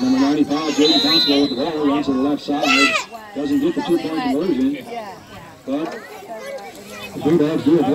Number 95, Jaden Constable with the ball, runs to the left side. Doesn't get the two-point conversion, Yeah. but the Bulldogs do it.